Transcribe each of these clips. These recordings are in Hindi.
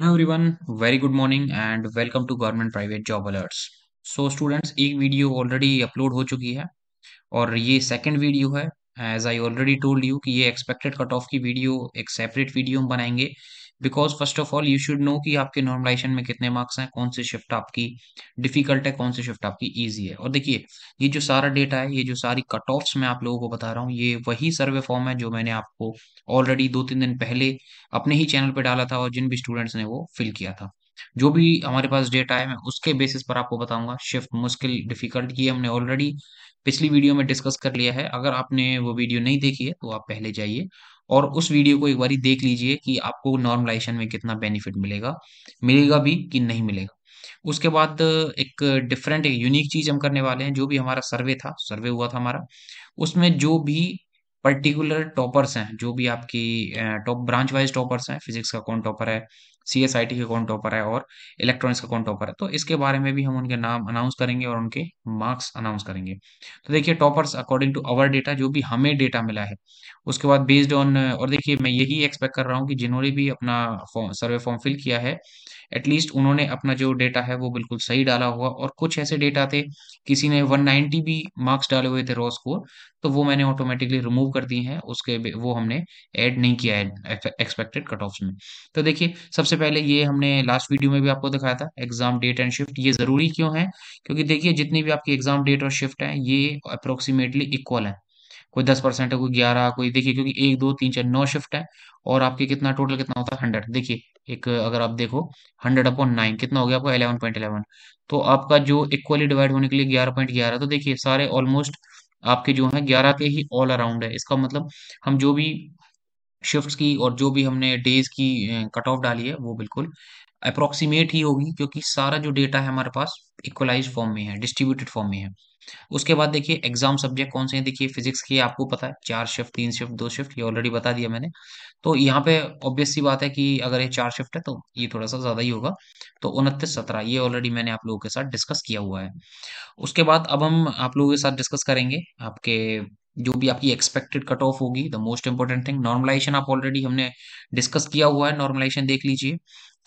Hello everyone very good morning and welcome to government private job alerts so students एक वीडियो ऑलरेडी अपलोड हो चुकी है और ये सेकंड वीडियो है. As I already told you कि ये एक्सपेक्टेड कट ऑफ़ की वीडियो एक सेपरेट वीडियो हम बनाएँगे. Because first of all you should know कि आपके नॉर्मलाइजेशन में कितने मार्क्स हैं, कौन सी शिफ्ट आपकी डिफ़िकल्ट है, कौन सी शिफ्ट आपकी ईजी है। और देखिए, ये जो सारा डेटा है, ये जो सारी कट ऑफ्स मैं आप लोगों को बता रहा हूँ, ये वही सर्वे फॉर्म है जो मैंने आपको ऑलरेडी दो तीन दिन पहले अपने ही चैनल पर डाला था और जिन भी स्टूडेंट्स ने वो फिल किया था। जो भी हमारे पास डेटा है, मैं उसके बेसिस पर आपको बताऊँगा। शिफ्ट मुश्किल डिफ़िकल्ट ये हमने ऑलरेडी पिछली वीडियो में डिस्कस कर लिया है। अगर आपने वो वीडियो नहीं देखी है तो आप पहले जाइए। और उस वीडियो को एक बार देख लीजिए कि आपको नॉर्मलाइजेशन में कितना बेनिफिट मिलेगा। मिलेगा भी कि नहीं मिलेगा। उसके बाद, एक डिफरेंट एक यूनिक चीज़ हम करने वाले हैं, जो भी हमारा सर्वे था सर्वे हुआ था हमारा, उसमें जो भी पर्टिकुलर टॉपर्स हैं, जो भी आपकी टॉप ब्रांच वाइज टॉपर्स हैं फिजिक्स का कौन टॉपर है सी एस आई टी का कौन टॉपर है और इलेक्ट्रॉनिक्स का कौन टॉपर है तो इसके बारे में भी हम उनके नाम अनाउंस करेंगे और उनके मार्क्स अनाउंस करेंगे। तो देखिए toppers according to our data जो भी हमें डेटा मिला है, उसके बाद बेस्ड ऑन और देखिए मैं यही एक्सपेक्ट कर रहा हूँ कि जिन्होंने भी अपना सर्वे फॉर्म फिल किया है एटलीस्ट उन्होंने अपना जो डेटा है वो बिल्कुल सही डाला हुआ और कुछ ऐसे डेटा थे, किसी ने 190 भी मार्क्स डाले हुए थे रॉ स्कोर तो वो मैंने ऑटोमेटिकली रिमूव कर दी है, उसके वो हमने ऐड नहीं किया है एक्सपेक्टेड कट ऑफ़ में। तो देखिए, सबसे पहले ये हमने लास्ट वीडियो में भी आपको दिखाया था एग्ज़ाम डेट एंड शिफ्ट ये ज़रूरी क्यों है? क्योंकि देखिए, जितनी भी आपकी एग्ज़ाम डेट और शिफ्ट है, ये अप्रोक्सीमेटली इक्वल है। कोई दस परसेंट है, कोई ग्यारह, कोई देखिए क्योंकि एक, दो, तीन, चार, नौ शिफ्ट है और आपके कितना टोटल कितना होता है? हंड्रेड देखिए, एक अगर आप देखो हंड्रेड अपॉन नाइन कितना हो गया आपका? इलेवन पॉइंट इलेवन तो आपका जो इक्वली डिवाइड होने के लिए ग्यारह पॉइंट ग्यारह तो देखिए, सारे ऑलमोस्ट आपके जो है, ग्यारह के ही ऑल अराउंड है। इसका मतलब हम जो भी शिफ्ट्स की और जो भी हमने डेज़ की कट ऑफ़ डाली है, वो बिल्कुल अप्रोक्सीमेट ही होगी, क्योंकि सारा जो डेटा है हमारे पास इक्वलाइज फॉर्म में है डिस्ट्रीब्यूटेड फॉर्म में है। उसके बाद देखिए एग्ज़ाम सब्जेक्ट कौन से हैं? देखिए फिजिक्स के आपको पता है, चार शिफ्ट तीन शिफ्ट दो शिफ्ट ये ऑलरेडी बता दिया मैंने। तो यहाँ पे ऑब्वियस सी बात है कि अगर ये चार शिफ्ट है तो ये थोड़ा सा ज़्यादा ही होगा। तो उनतीस सत्रह, ये ऑलरेडी मैंने आप लोगों के साथ डिस्कस किया हुआ है। उसके बाद अब हम आप लोगों के साथ डिस्कस करेंगे, आपके जो भी आपकी एक्सपेक्टेड कट ऑफ़ होगी the most important thing normalization आप ऑलरेडी हमने डिस्कस किया हुआ है नॉर्मलाइजेशन देख लीजिए।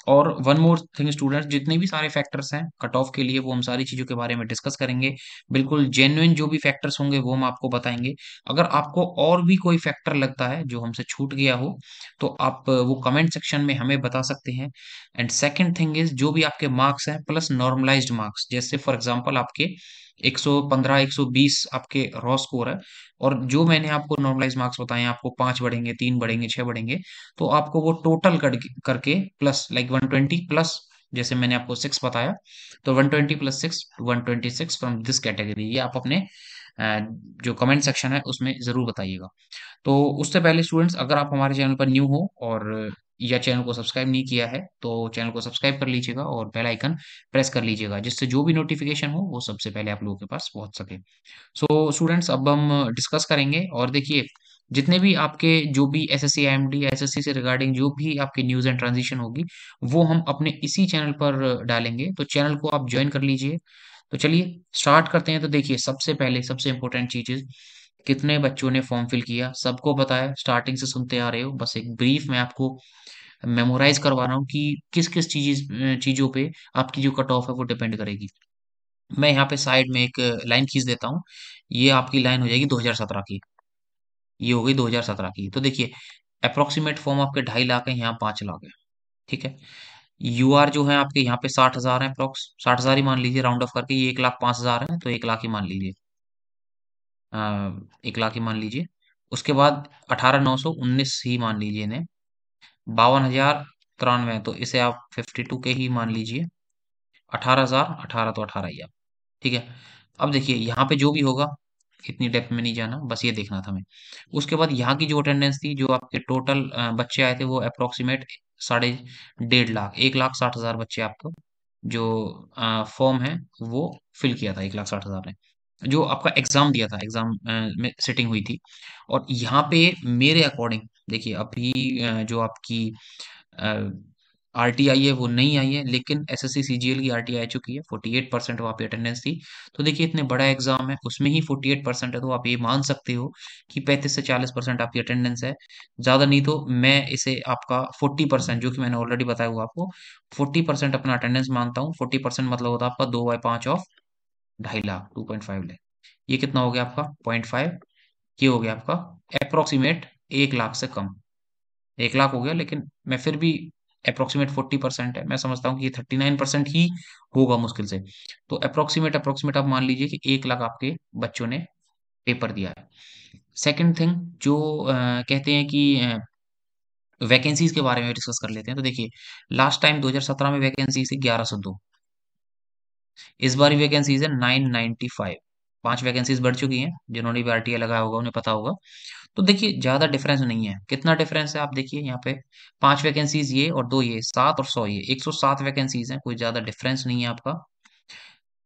और वन मोर थिंग स्टूडेंट्स जितने भी सारे फैक्टर्स हैं कट ऑफ़ के लिए वो हम सारी चीज़ों के बारे में डिस्कस करेंगे। बिल्कुल जेन्युन जो भी फैक्टर्स होंगे, वो हम आपको बताएँगे। अगर आपको और भी कोई फैक्टर लगता है, जो हमसे छूट गया हो तो आप वो कमेंट सेक्शन में हमें बता सकते हैं। एंड सेकेंड थिंग इज़ जो भी आपके मार्क्स हैं प्लस नॉर्मलाइज मार्क्स जैसे फॉर एग्ज़ाम्पल आपके 115 120 आपके रॉ स्कोर है। और जो मैंने आपको नॉर्मलाइज मार्क्स बताए आपको पाँच बढ़ेंगे तीन बढ़ेंगे छह बढ़ेंगे तो आपको वो टोटल कर, करके प्लस लाइक 120 प्लस जैसे मैंने आपको सिक्स बताया तो 120 plus six 126 from this category ये आप अपने जो कमेंट सेक्शन है उसमें ज़रूर बताइएगा। तो उससे पहले स्टूडेंट्स अगर आप हमारे चैनल पर न्यू हो और या चैनल को सब्सक्राइब नहीं किया है तो चैनल को सब्सक्राइब कर लीजिएगा और बेल आइकन प्रेस कर लीजिएगा जिससे जो भी नोटिफिकेशन हो वो सबसे पहले आप लोगों के पास पहुँच सके। सो so, स्टूडेंट्स अब हम डिस्कस करेंगे और देखिए जितने भी आपके जो भी S S C I M D S S C से रिगार्डिंग जो भी आपकी न्यूज़ एंड ट्रांजिशन होगी वो हम अपने इसी चैनल पर डालेंगे। तो चैनल को आप ज्वाइन कर लीजिए। तो चलिए स्टार्ट करते हैं। तो देखिए सबसे पहले सबसे इंपॉर्टेंट चीज़ कितने बच्चों ने फॉर्म फिल किया, सबको है स्टार्टिंग से सुनते आ रहे हो। बस एक ब्रीफ मैं आपको मेमोराइज करवा रहा हूँ कि किस किस चीज़, चीज़ों पे आपकी जो कट ऑफ़ है वो डिपेंड करेगी। मैं यहाँ पे साइड में एक लाइन खींच देता हूँ। ये आपकी लाइन हो जाएगी 2017 की। ये हो गई 2017 की। तो देखिए अप्रोक्सीमेट फॉर्म आपके ढाई लाख है, यहाँ पाँच लाख है। ठीक है? यूआर जो है आपके यहाँ पे साठ हज़ार है अप्रोक्स साठ हज़ार ही मान लीजिए राउंड ऑफ़ करके ये एक लाख पाँच हज़ार है तो एक लाख ही मान लीजिए। एक लाख ही मान लीजिए। उसके बाद अठारह नौ सौ उन्नीस ही मान लीजिए इन्हें। बावन हज़ार तिरानवे तो इसे आप फिफ्टी टू के ही मान लीजिए। अठारह हज़ार अठारह तो अठारह ही आप। ठीक है? अब देखिए, यहाँ पे जो भी होगा, इतनी डेप्थ में नहीं जाना, बस ये देखना था हमें। उसके बाद यहाँ की जो अटेंडेंस थी, जो आपके टोटल बच्चे आए थे, वो अप्रोक्सीमेट साढ़े डेढ़ लाख, एक लाख साठ हज़ार बच्चे आपको जो फॉर्म है, वो फिल किया था, एक लाख साठ हज़ार ने। जो आपका एग्ज़ाम दिया था एग्ज़ाम में सिटिंग हुई थी। और यहाँ पे मेरे अकॉर्डिंग देखिए, अभी जो आपकी आरटीआई है, वो नहीं आई है, लेकिन एसएससी सीजीएल की आरटीआई आ चुकी है 48 परसेंट वहाँ पे अटेंडेंस थी। तो देखिए, इतने बड़ा एग्ज़ाम है, उसमें ही 48 परसेंट है तो आप ये मान सकते हो कि 35 से 40 परसेंट आपकी अटेंडेंस है। ज़्यादा नहीं तो मैं इसे आपका 40 परसेंट जो कि मैंने ऑलरेडी बताया हुआ आपको 40 परसेंट अपना अटेंडेंस मानता हूँ। 40 परसेंट मतलब होता है आपका दो बाई पाँच ऑफ़ ढाई lakh two point five lakh. ये कितना हो गया आपका? पॉइंट फाइव ये हो गया आपका अप्रोक्सीमेट एक लाख से कम। एक लाख हो गया लेकिन मैं फिर भी अप्रोक्सीमेट फोर्टी परसेंट है। मैं समझता हूँ कि ये थर्टी नाइन परसेंट ही होगा मुश्किल से। तो अप्रोक्सीमेट अप्रोक्सीमेट आप मान लीजिए कि एक लाख आपके बच्चों ने पेपर दिया है। सेकेंड थिंग जो अ, कहते हैं कि वैकेंसीज के बारे में डिस्कस कर लेते हैं। तो देखिए लास्ट टाइम 2017 में वैकेंसी थी 1102 इस बार वैकेंसीज है 995 पाँच वैकेंसीज बढ़ चुकी हैं, जिन्होंने भी आरटीए लगाया होगा, उन्हें पता होगा। तो देखिए, ज़्यादा डिफरेंस नहीं है। कितना डिफरेंस है, आप देखिए यहाँ पे। पाँच वैकेंसीज ये और दो ये, सात और सौ ये। 107 वैकेंसीज हैं, कोई ज़्यादा डिफरेंस नहीं है आपका।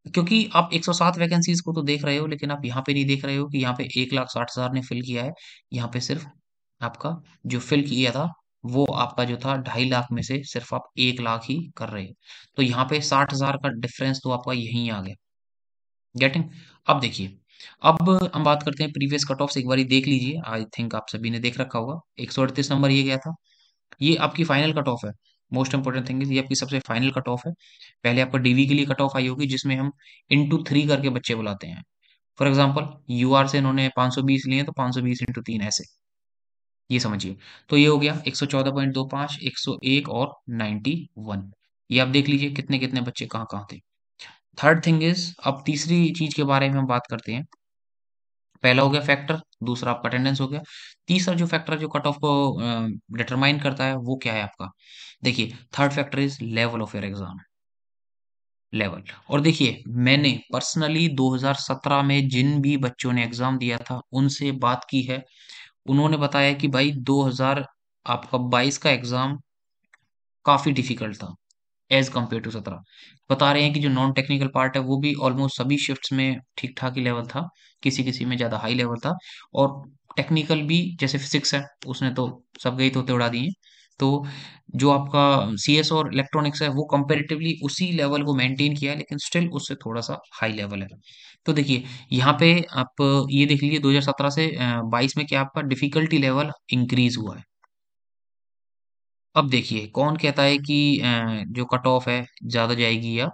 क्योंकि आप 107 वैकेंसीज को तो देख रहे हो, लेकिन आप यहाँ पे नहीं देख रहे हो कि यहाँ पे एक लाख साठ हज़ार ने फिल किया है। यहाँ पे सिर्फ़ आपका जो फिल किया था वो आपका जो था ढाई लाख में से सिर्फ़ आप एक लाख ही कर रहे हो। तो यहाँ पे साठ हज़ार का डिफरेंस तो आपका यही आ गया। गेटिंग अब देखिए, अब हम बात करते हैं प्रीवियस कट ऑफ़ एक बार देख लीजिए। आई थिंक आप सभी ने देख रखा होगा। एक सौ अड़तीस नंबर ये गया था। ये आपकी फाइनल कट ऑफ़ है मोस्ट इंपोर्टेंट थिंग ये आपकी सबसे फाइनल कट ऑफ़ है। पहले आपका डीवी के लिए कट ऑफ़ आई होगी, जिसमें हम इंटू थ्री करके बच्चे बुलाते हैं। फॉर एग्ज़ाम्पल यूआर से इन्होंने 520 लिए तो 520 इंटू तीन, ऐसे। ये समझिए। तो ये हो गया 114.25 101 और 91 ये आप देख लीजिए कितने कितने बच्चे कहाँ कहाँ थे। थर्ड थिंग इज़ अब तीसरी चीज़ के बारे में हम बात करते हैं। पहला हो गया फैक्टर दूसरा आपका अटेंडेंस हो गया। तीसरा जो फैक्टर जो कट ऑफ़ को डिटरमाइन करता है, वो क्या है आपका? देखिए third factor is level of your exam level और देखिए, मैंने पर्सनली 2017 में जिन भी बच्चों ने एग्ज़ाम दिया था, उनसे बात की है। उन्होंने बताया कि भाई 2000 आपका 22 का एग्ज़ाम काफ़ी डिफ़िकल्ट था एज कंपेयर टू सत्रह। बता रहे हैं कि जो नॉन टेक्निकल पार्ट है, वो भी ऑलमोस्ट सभी शिफ्ट्स में ठीक ठाक ही लेवल था किसी किसी में ज़्यादा हाई लेवल था। और टेक्निकल भी, जैसे फिजिक्स है, उसने तो सब गई तोते उड़ा दिए। तो जो आपका सी एस और इलेक्ट्रॉनिक्स है, वो कंपेरेटिवली उसी लेवल को मेंटेन किया है, लेकिन स्टिल उससे थोड़ा सा हाई लेवल है। तो देखिए यहाँ पे आप ये देख लीजिए 2017 से 22 में क्या आपका डिफिकल्टी लेवल इंक्रीज हुआ है। अब देखिए कौन कहता है कि जो कट ऑफ़ है ज़्यादा जाएगी या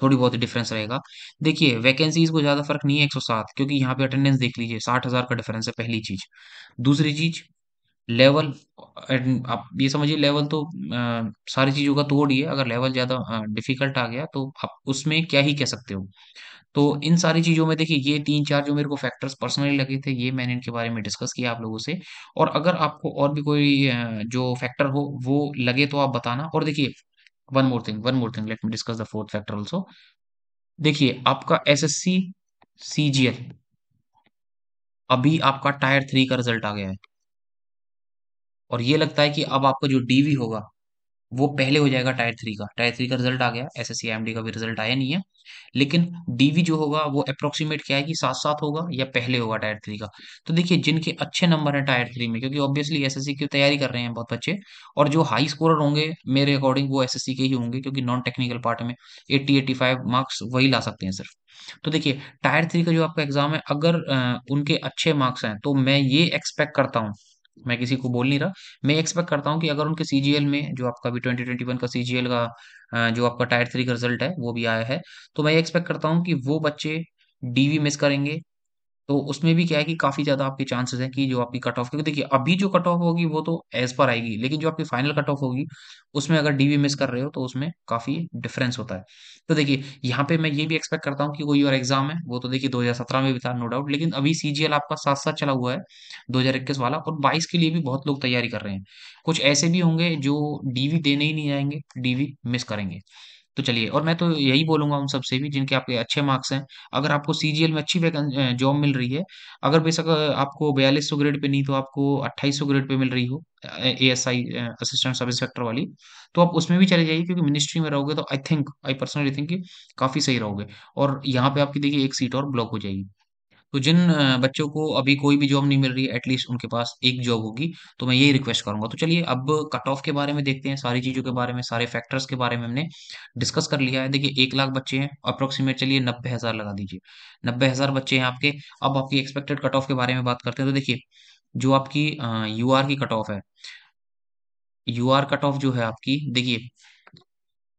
थोड़ी बहुत डिफरेंस रहेगा? देखिए वैकेंसीज को ज़्यादा फ़र्क नहीं है 107 क्योंकि यहाँ पे अटेंडेंस देख लीजिए साठ हज़ार का डिफरेंस है पहली चीज़। दूसरी चीज़ लेवल आप ये समझिए लेवल तो अ, सारी चीज़ों का तोड़ ही है अगर लेवल ज़्यादा डिफ़िकल्ट आ गया तो आप उसमें क्या ही कह सकते हो? तो इन सारी चीज़ों में देखिए, ये तीन चार जो मेरे को फैक्टर्स पर्सनली लगे थे, ये मैंने इनके बारे में डिस्कस किया आप लोगों से। और अगर आपको और भी कोई जो फैक्टर हो, वो लगे तो आप बताना। और देखिए one more thing one more thing let me discuss the fourth factor also देखिए, आपका S S C C G L अभी आपका टायर थ्री का रिज़ल्ट आ गया है। और ये लगता है कि अब आपका जो डीवी होगा वो पहले हो जाएगा टायर थ्री का। टायर थ्री का रिज़ल्ट आ गया। एस एस का भी रिज़ल्ट आया नहीं है। लेकिन डीवी जो होगा वो अप्रोक्सीमेट क्या है कि साथ साथ होगा या पहले होगा टायर थ्री का? तो देखिए जिनके अच्छे नंबर है टायर थ्री में क्योंकि ऑब्वियसली एसएससी की तैयारी कर रहे हैं बहुत बच्चे और जो हाई स्कोरर होंगे मेरे अकॉर्डिंग वो एसएससी के ही होंगे क्योंकि नॉन टेक्निकल पार्ट में एट्टी एट्टी फाइव मार्क्स वही ला सकते हैं सिर्फ़। तो देखिए टायर थ्री का जो आपका एग्ज़ाम है अगर अ, उनके अच्छे मार्क्स हैं तो मैं ये एक्सपेक्ट करता हूँ मैं किसी को बोल नहीं रहा। मैं एक्सपेक्ट करता हूँ कि अगर उनके सीजीएल में, जो आपका अभी ट्वेंटी ट्वेंटी वन का सीजीएल का जो आपका टायर थ्री का रिज़ल्ट है, वो भी आया है तो मैं एक्सपेक्ट करता हूँ कि वो बच्चे डीवी मिस करेंगे तो उसमें भी क्या है कि काफ़ी ज़्यादा आपके चांसेस हैं कि जो आपकी कट ऑफ़ क्योंकि देखिए, अभी जो कट ऑफ़ होगी वो तो एज पर आएगी, लेकिन जो आपकी फाइनल कट ऑफ़ होगी, उसमें अगर डीवी मिस कर रहे हो तो उसमें काफ़ी डिफरेंस होता है। तो देखिए, यहाँ पे मैं ये भी एक्सपेक्ट करता हूँ कि कोई और एग्ज़ाम है, वो तो देखिए 2017 में भी था नो डाउट लेकिन अभी सीजीएल आपका साथ साथ चला हुआ है 2021 वाला, और 22 के लिए भी बहुत लोग तैयारी कर रहे हैं। कुछ ऐसे भी होंगे जो डीवी देने ही नहीं जाएँगे डीवी मिस करेंगे। तो चलिए, और मैं तो यही बोलूँगा उन सबसे भी जिनके आपके अच्छे मार्क्स हैं। अगर आपको सीजीएल में अच्छी जॉब मिल रही है, अगर बेशक आपको बयालीस सौ ग्रेड पे नहीं तो आपको अट्ठाईस सौ ग्रेड पे मिल रही हो A S I assistant sub inspector वाली तो आप उसमें भी चले जाइए, क्योंकि मिनिस्ट्री में रहोगे तो I think I personally think काफ़ी सही रहोगे। और यहाँ पे आपकी देखिए एक सीट और ब्लॉक हो जाएगी। तो जिन बच्चों को अभी कोई भी जॉब नहीं मिल रही है एटलीस्ट उनके पास एक जॉब होगी तो मैं यही रिक्वेस्ट करूँगा। तो चलिए, अब कट ऑफ़ के बारे में देखते हैं, सारी चीज़ों के बारे में, सारे फैक्टर्स के बारे में हमने डिस्कस कर लिया है। देखिए, एक लाख बच्चे हैं अप्रोक्सीमेट चलिए नब्बे हज़ार लगा दीजिए। नब्बे हज़ार बच्चे हैं आपके। अब आपकी एक्सपेक्टेड कट ऑफ़ के बारे में बात करते हैं तो देखिए, जो आपकी यू आर की कट ऑफ़ है यू आर कट ऑफ़ जो है आपकी, देखिए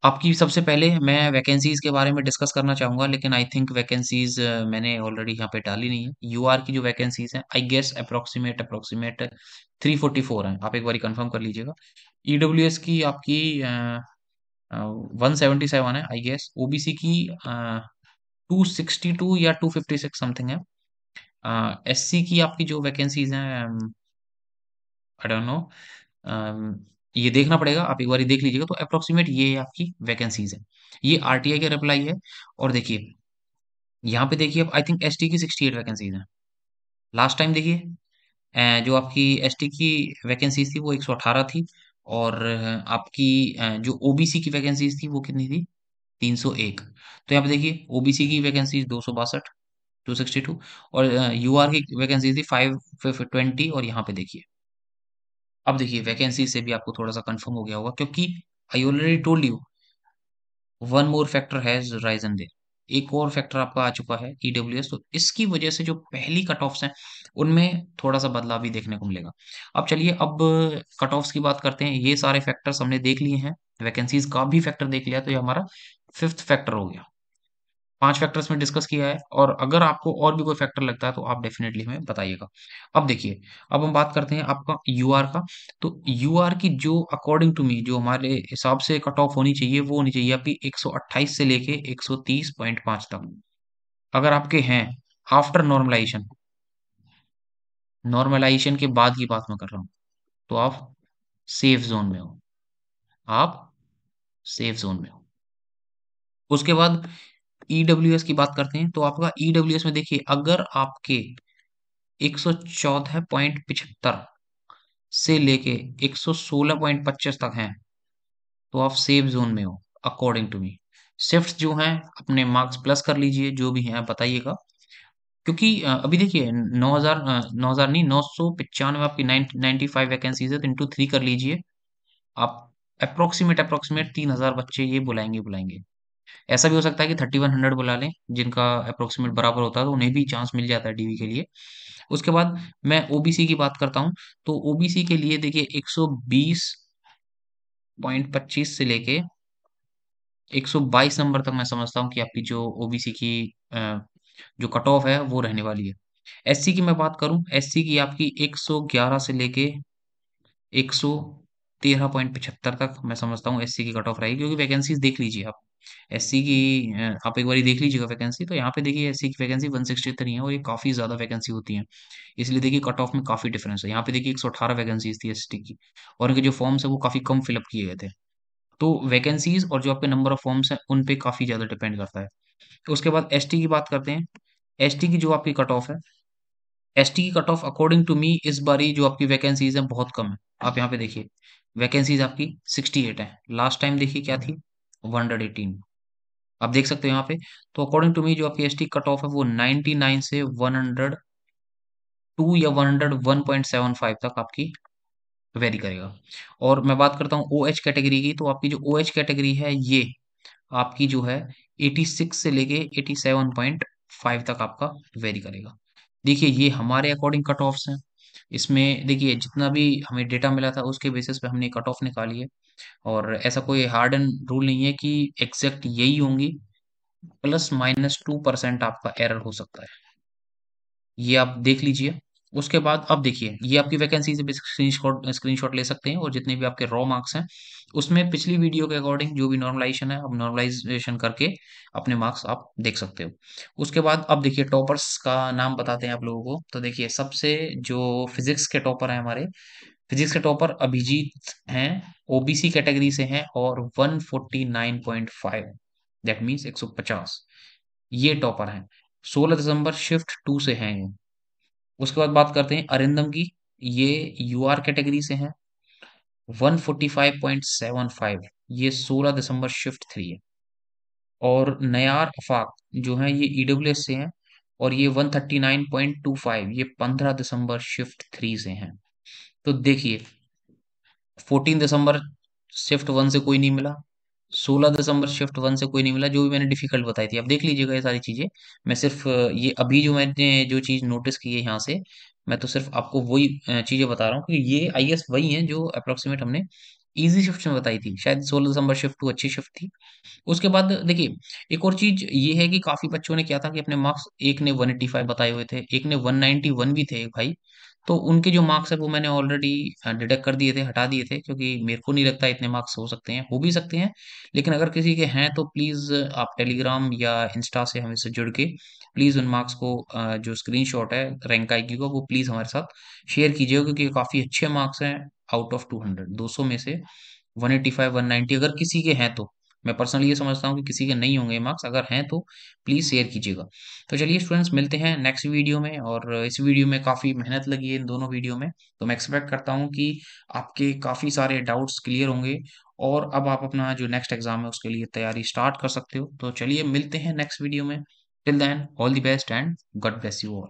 आपकी सबसे पहले मैं वैकेंसीज के बारे में डिस्कस करना चाहूँगा, लेकिन आई थिंक वैकेंसीज मैंने ऑलरेडी यहाँ पे डाली नहीं है। यूआर की जो वैकेंसीज हैं I guess approximate approximate three forty four है। आप एक बार कंफर्म कर लीजिएगा। ईडब्ल्यू एस की आपकी वन सेवेंटी सेवन है आई गेस ओबीसी की टू सिक्सटी टू या टू फिफ्टी सिक्स समथिंग है एस सी की आपकी जो वैकेंसीज हैं आई डोंट नो ये देखना पड़ेगा, आप एक बार देख लीजिएगा तो अप्रोक्सीमेट ये आपकी वैकेंसीज है। ये आरटीआई का रिप्लाई है और देखिए, यहाँ पे देखिए आई थिंक एसटी की सिक्सटी एट वैकेंसीज है। लास्ट टाइम देखिए जो आपकी एसटी की वैकेंसीज थी वो एक सौ अठारह थी और आपकी जो ओबीसी की वैकेंसीज थी वो कितनी थी? तीन सौ एक। तो यहाँ पे देखिए ओबीसी की वैकेंसीज दो सौ बासठ टू सिक्सटी टू और यूआर की वैकेंसी थी फाइव ट्वेंटी और यहाँ पे देखिए। अब देखिए वैकेंसी से भी आपको थोड़ा सा कंफर्म हो गया होगा, क्योंकि I already told you one more factor has risen there एक और फैक्टर आपका आ चुका है ईडब्ल्यूएस तो इसकी वजह से जो पहली कट ऑफ्स हैं, उनमें थोड़ा सा बदलाव भी देखने को मिलेगा। अब चलिए, अब कट ऑफ्स की बात करते हैं। ये सारे फैक्टर्स हमने देख लिए हैं वैकेंसीज का भी फैक्टर देख लिया तो ये हमारा फिफ्थ फैक्टर हो गया। पाँच फैक्टर्स में डिस्कस किया है और अगर आपको और भी कोई फैक्टर लगता है तो आप डेफिनेटली हमें बताइएगा। अब देखिए, अब हम बात करते हैं आपका यूआर का। तो यूआर की जो अकॉर्डिंग टू मी जो हमारे हिसाब से कट ऑफ़ होनी चाहिए, वो होनी चाहिए आपकी 128 से लेके 130.5 तक। अगर आपके हैं आफ्टर नॉर्मलाइजेशन नॉर्मलाइजेशन के बाद की बात मैं कर रहा हूँ तो आप सेफ़ जोन में हो। आप सेफ़ जोन में हो। उसके बाद ईडब्ल्यूएस की बात करते हैं तो आपका ईडब्ल्यूएस में देखिए, अगर आपके एक सौ लेके एक सौ सोलह पॉइंट पच्चीस तक हैं तो आप सेफ़ जोन में हो अकॉर्डिंग टू मी शिफ्ट जो हैं, अपने मार्क्स प्लस कर लीजिए, जो भी हैं बताइएगा। क्योंकि अभी देखिए, नौ हज़ार नौ हज़ार नहीं, नौ सौ पचानवे आपकी नाइन्टी फाइव वैकेंसीज है तो इंटू थ्री कर लीजिए। आप अप्रोक्सीमेट अप्रोक्सीमेट तीन हज़ार बच्चे ये बुलाएँगे बुलाएँगे। ऐसा भी हो सकता है कि थर्टी वन हंड्रेड बुला लें, जिनका अप्रोक्सीमेट बराबर होता है तो उन्हें भी चांस मिल जाता है डीवी के लिए। उसके बाद मैं ओबीसी की बात करता हूँ तो ओबीसी के लिए देखिए एक सौ बीस पॉइंट पच्चीस से लेके 122 नंबर तक मैं समझता हूँ कि आपकी जो ओबीसी की जो कट ऑफ़ है, वो रहने वाली है। एससी की मैं बात करूँ एससी की आपकी 111 से लेके 113.75 तक मैं समझता हूँ एससी की कट ऑफ़ रहेगी, क्योंकि वैकेंसीज देख लीजिए आप। एससी की आप एक बार देख लीजिएगा वैकेंसी तो यहाँ पे देखिए एससी की वैकेंसी 163 है और ये काफ़ी ज़्यादा वैकेंसी होती है। इसलिए देखिए कट ऑफ़ में काफ़ी डिफरेंस है। यहाँ पे देखिए 118 वैकेंसीज थी एसटी की, और इनके जो फॉर्म्स है वो काफ़ी कम फिलअप किए गए थे। तो वैकेंसीज और जो आपके नंबर ऑफ़ फॉर्म्स हैं, उन पे काफ़ी ज़्यादा डिपेंड करता है। उसके बाद एसटी की बात करते हैं। एसटी की जो आपकी कट ऑफ़ है एसटी की cut off according to me इस बारी जो आपकी वैकेंसीज है, बहुत कम है। आप यहाँ पे देखिए वैकेंसीज आपकी 68 है। लास्ट टाइम देखिए क्या थी? 118 आप देख सकते हो यहाँ पे। तो अकॉर्डिंग टू मी जो आपकी एसटी कट ऑफ़ है, वो 99 से 102 या 101.75 तक आपकी वेरी करेगा। और मैं बात करता हूँ ओ एच कैटेगरी की तो आपकी जो ओ एच कैटेगरी है, ये आपकी जो है 86 से लेके 87.5 तक आपका वेरी करेगा। देखिए, ये हमारे अकॉर्डिंग कट ऑफ़ हैं। इसमें देखिए, जितना भी हमें डेटा मिला था, उसके बेसिस पे हमने कट ऑफ़ निकाली है। और ऐसा कोई हार्ड एंड रूल नहीं है कि एग्जैक्ट यही होंगी। प्लस माइनस टू परसेंट आपका एरर हो सकता है। ये आप देख लीजिए। उसके बाद, अब देखिए, ये आपकी वैकेंसी से स्क्रीनशॉट स्क्रीनशॉट ले सकते हैं और जितने भी आपके रॉ मार्क्स हैं, उसमें पिछली वीडियो के अकॉर्डिंग जो भी नॉर्मलाइजेशन है, अब नॉर्मलाइजेशन करके अपने मार्क्स आप देख सकते हो। उसके बाद, अब देखिए टॉपर्स का नाम बताते हैं आप लोगों को। तो देखिए, सबसे जो फिजिक्स के टॉपर हैं हमारे फिजिक्स के टॉपर अभिजीत हैं ओबीसी कैटेगरी से हैं और 149.5 दैट मीन्स 150 ये टॉपर हैं। 16 दिसंबर शिफ्ट टू से हैं उसके बाद बात करते हैं अरिंदम की। ये यू आर कैटेगरी से हैं। 145.75 ये 16 दिसंबर शिफ्ट थ्री है। और नयार अफाक जो है, ये ईडब्ल्यूएस से हैं और ये 139.25 ये 15 दिसंबर शिफ्ट थ्री से हैं। तो देखिए 14 दिसंबर शिफ्ट वन से कोई नहीं मिला। 16 दिसंबर शिफ्ट वन से कोई नहीं मिला, जो भी मैंने डिफ़िकल्ट बताई थी। अब देख लीजिएगा ये सारी चीज़ें। मैं सिर्फ़ ये अभी जो मैंने जो चीज़ नोटिस की है यहाँ से, मैं तो सिर्फ़ आपको वही चीज़ें बता रहा हूँ कि ये आई गेस वही है जो अप्रोक्सीमेट हमने इजी शिफ्ट में बताई थी। शायद 16 दिसंबर शिफ्ट टू अच्छी शिफ्ट थी। उसके बाद देखिए, एक और चीज़ ये है कि काफ़ी बच्चों ने क्या था कि अपने मार्क्स एक ने 185 बताए हुए थे, एक ने 191 भी थे भाई। तो उनके जो मार्क्स है वो मैंने ऑलरेडी डिडक्ट कर दिए थे, हटा दिए थे, क्योंकि मेरे को नहीं लगता इतने मार्क्स हो सकते हैं, हो भी सकते हैं। लेकिन अगर किसी के हैं तो प्लीज़ आप टेलीग्राम या इंस्टा से हमसे जुड़ के प्लीज़ उन मार्क्स को जो स्क्रीनशॉट है रैंक आईक्यू का, वो प्लीज़ हमारे साथ शेयर कीजिएगा क्योंकि काफ़ी अच्छे मार्क्स हैं आउट ऑफ़ टू हंड्रेड दो सौ में से one eighty five one ninety अगर किसी के हैं तो। मैं पर्सनली ये समझता हूँ कि किसी के नहीं होंगे मार्क्स अगर हैं तो प्लीज़ शेयर कीजिएगा। तो चलिए स्टूडेंट्स मिलते हैं नेक्स्ट वीडियो में और इस वीडियो में काफ़ी मेहनत लगी है इन दोनों वीडियो में। तो मैं एक्सपेक्ट करता हूँ कि आपके काफ़ी सारे डाउट्स क्लियर होंगे और अब आप अपना जो नेक्स्ट एग्ज़ाम है उसके लिए तैयारी स्टार्ट कर सकते हो। तो चलिए मिलते हैं नेक्स्ट वीडियो में। Till then all the best and God bless you all